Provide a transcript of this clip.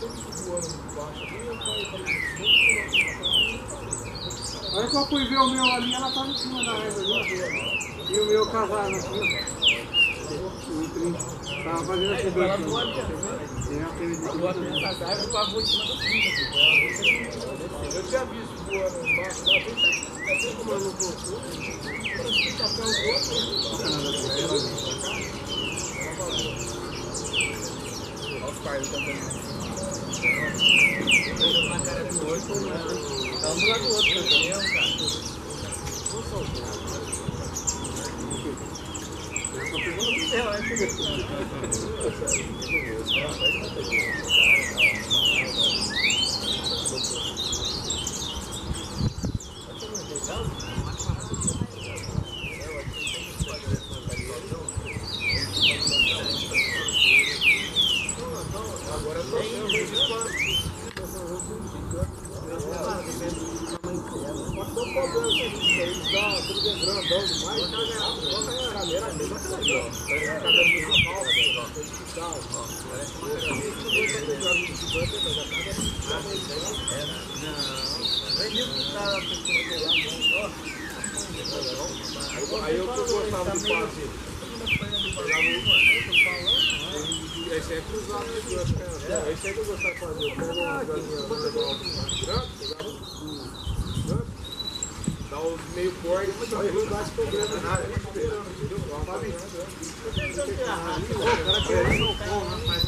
A hora que eu fui ver o meu ali, ela tava em cima da régua ali, E o meu casado aqui, ó. Tava fazendo Ela dois. Tem aquele de voa nessa árvore com a voa em cima do fio. Eu tinha visto voando embaixo lá, até como eu não consigo. O papel voa. Olha os pais também. Na cara do outro, né? Tá um do lado do outro, também, cara. Pode ter um problema com isso aí, eles dão tudo de grandão demais. Cadeira é mesmo essa aí, ó. Parece uma cadeira de São Paulo, coisa de tal, ó. Aí eu gostava do passe. É cruzado de duas pernas. Esse é que eu gostava de fazer. Eu pego uma galinha grande, pegava um grande, dá os meio corte, mas não dá esse problema nada. Entendeu? Uma família grande. O cara querendo São Paulo, né?